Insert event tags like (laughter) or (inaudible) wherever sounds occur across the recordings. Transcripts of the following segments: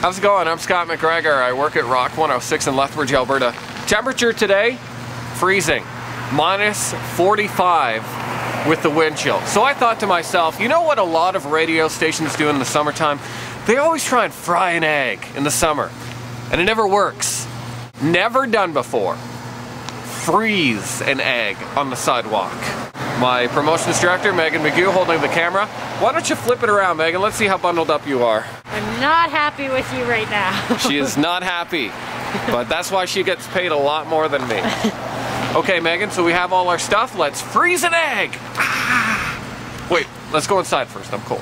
How's it going? I'm Scott McGregor. I work at Rock 106 in Lethbridge, Alberta. Temperature today, freezing, minus 45 with the wind chill. So I thought to myself, you know what a lot of radio stations do in the summertime? They always try and fry an egg in the summer, and it never works. Never done before. Freeze an egg on the sidewalk. My promotions director, Megan McGew, holding the camera. Why don't you flip it around, Megan? Let's see how bundled up you are. I'm not happy with you right now. (laughs) She is not happy, but that's why she gets paid a lot more than me. Okay, Megan, so we have all our stuff. Let's freeze an egg. Ah. Wait, let's go inside first. I'm cold.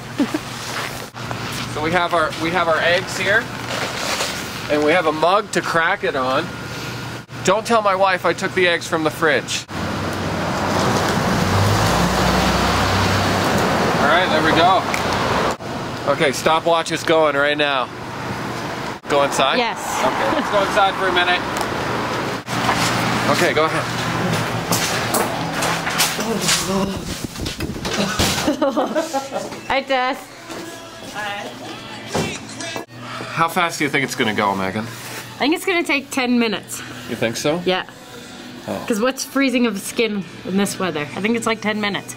so we have our we have our eggs here, and we have a mug to crack it on. Don't tell my wife I took the eggs from the fridge. All right, there we go. Okay, stopwatch is going right now. Go inside? Yes. Okay, let's go inside for a minute. Okay, go ahead. (laughs) Hi, Tess. How fast do you think it's gonna go, Megan? I think it's gonna take 10 minutes. You think so? Yeah. Oh. Because what's freezing of skin in this weather? I think it's like 10 minutes.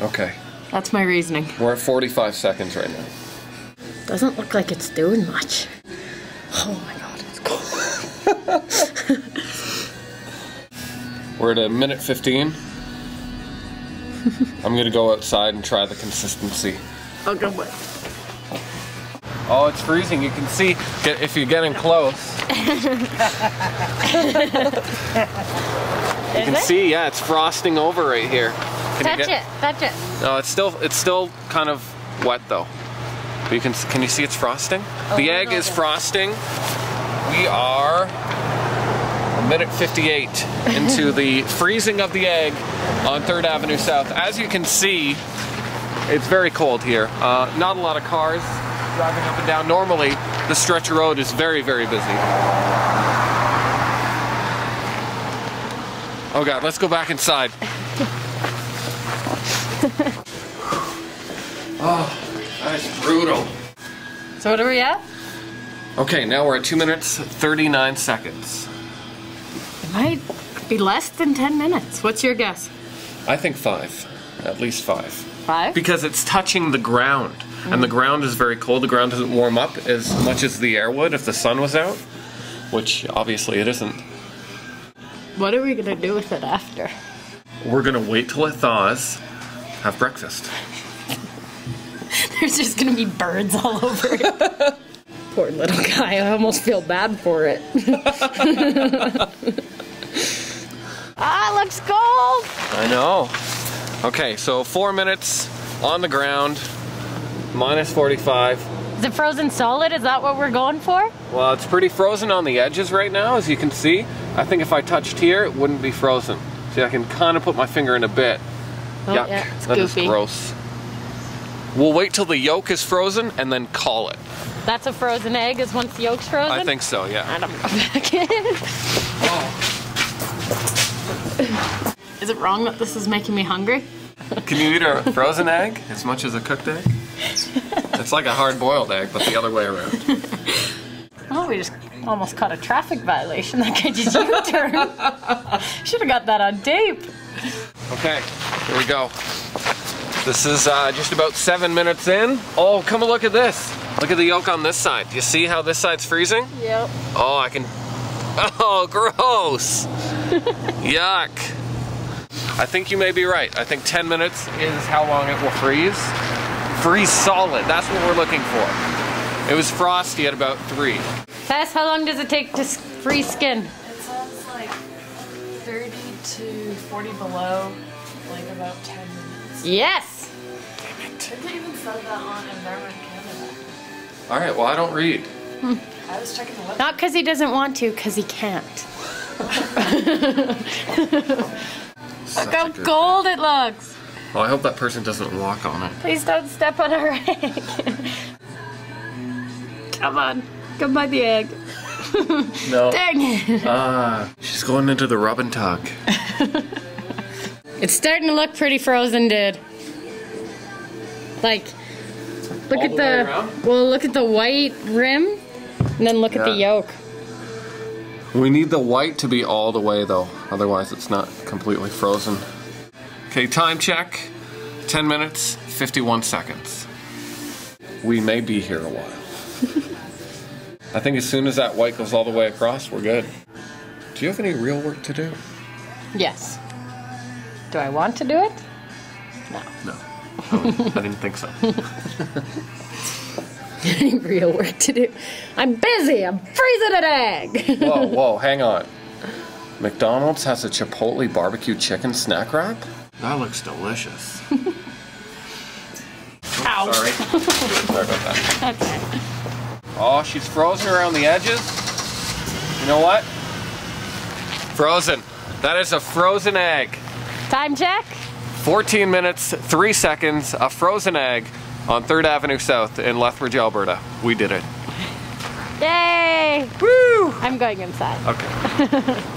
Okay. That's my reasoning. We're at 45 seconds right now. Doesn't look like it's doing much. Oh my god, it's cold. (laughs) We're at a minute 15. I'm gonna go outside and try the consistency. I'll go with. Oh, it's freezing. You can see get, if you're getting close. (laughs) you can it? see, yeah, it's frosting over right here. Touch it, touch it. No, it's still it's still kind of wet though. But you can can you see it's frosting? Oh, the egg is frosting. We are a minute 58 into (laughs) the freezing of the egg on 3rd Avenue South. As you can see, it's very cold here. Uh, not a lot of cars driving up and down. Normally, the stretch of road is very, very busy. Oh God, let's go back inside. Ah, that's brutal. So what are we at? Okay, now we're at 2 minutes 39 seconds. It might be less than 10 minutes. What's your guess? I think 5. At least 5. Five? Because it's touching the ground. And the mm. ground is very cold. The ground doesn't warm up as much as the air would if the sun was out. Which obviously it isn't. What are we gonna do with it after? We're gonna wait till it thaws, have breakfast. (laughs) There's just gonna be birds all over it. (laughs) Poor little guy. I almost feel bad for it. (laughs) ah, it looks cold. I know. Okay, so 4 minutes on the ground, minus 45. Is it frozen solid? Is that what we're going for? Well, it's pretty frozen on the edges right now, as you can see. I think if I touched here, it wouldn't be frozen. See, I can kind of put my finger in a bit. Oh, Yuck, yeah, it's that is gross. We'll wait till the yolk is frozen and then call it. That's a frozen egg. Is once the yolk's frozen? I think so, yeah. And I'm back in. Is it wrong that this is making me hungry? Can you eat a frozen egg as much as a cooked egg? (laughs) It's like a hard-boiled egg, but the other way around. (laughs) Oh, we just almost caught a traffic violation. That guy just U-turned. (laughs) Should have got that on tape. Okay, here we go. This is uh, just about seven minutes in. Oh, come and look at this. Look at the yolk on this side. Do you see how this side's freezing? Yep. Oh, I can. (laughs) Oh, gross. (laughs) Yuck. I think you may be right. I think 10 minutes is how long it will freeze. Freeze solid. That's what we're looking for. It was frosty at about three. Tess, how long does it take to freeze skin? It says like 30 to 40 below, like about 10 minutes. Yes. Damn it. I think they even said that on Environment Canada. All right. Well, I don't read. (laughs) I was checking the website. Not because he doesn't want to, because he can't. (laughs) Look how a good- cold it looks. Well, I hope that person doesn't walk on it. Please don't step on our egg. Come on. Come by the egg. No. (laughs) Dang it. Ah, she's going into the Robin and tug. It's starting to look pretty frozen, dude. Like, look All at the the, well, look at the white rim. And then look at the yolk. We need the white to be all the way though, otherwise it's not completely frozen. Okay, time check. 10 minutes, 51 seconds. We may be here a while. (laughs) I think as soon as that white goes all the way across, we're good. Do you have any real work to do? Yes. Do I want to do it? No. No. Oh, I didn't think so. (laughs) Any real work to do? I'm busy. I'm freezing an egg. Whoa, (laughs) whoa, hang on. McDonald's has a Chipotle barbecue chicken snack wrap? That looks delicious. (laughs) Ow. Oh, sorry. Sorry about that. That's it. Oh, she's frozen around the edges. You know what? Frozen. That is a frozen egg. Time check. 14 minutes, 3 seconds, a frozen egg on 3rd Avenue South in Lethbridge, Alberta. We did it. Yay! Woo! I'm going inside. Okay. (laughs)